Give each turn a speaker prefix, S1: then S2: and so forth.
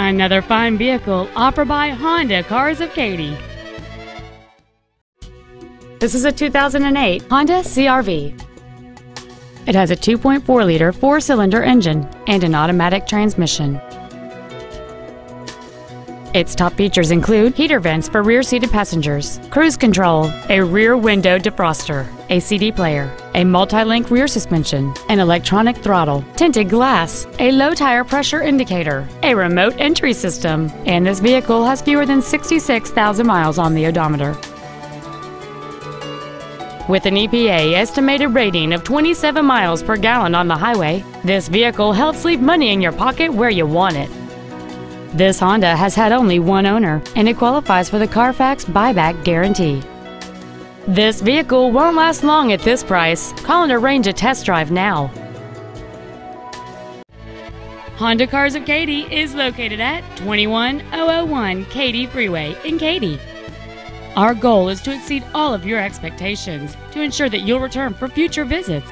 S1: Another fine vehicle offered by Honda Cars of Katy. This is a 2008 Honda CRV. It has a 2.4 liter four cylinder engine and an automatic transmission. Its top features include heater vents for rear seated passengers, cruise control, a rear window defroster, a CD player, a multi link rear suspension, an electronic throttle, tinted glass, a low tire pressure indicator, a remote entry system, and this vehicle has fewer than 66,000 miles on the odometer. With an EPA estimated rating of 27 miles per gallon on the highway, this vehicle helps leave money in your pocket where you want it. This Honda has had only one owner, and it qualifies for the Carfax buyback guarantee. This vehicle won't last long at this price. Call and arrange a test drive now. Honda Cars of Katy is located at 21001 Katy Freeway in Katy. Our goal is to exceed all of your expectations to ensure that you'll return for future visits